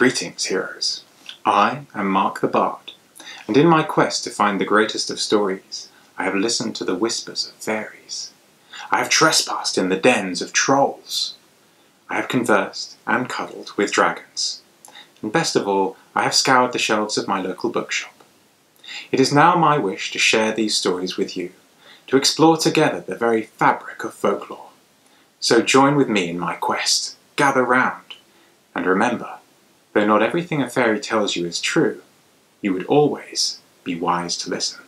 Greetings, heroes. I am Mark the Bard, and in my quest to find the greatest of stories, I have listened to the whispers of fairies. I have trespassed in the dens of trolls. I have conversed and cuddled with dragons. And best of all, I have scoured the shelves of my local bookshop. It is now my wish to share these stories with you, to explore together the very fabric of folklore. So join with me in my quest, gather round, and remember, though not everything a fairy tells you is true, you would always be wise to listen.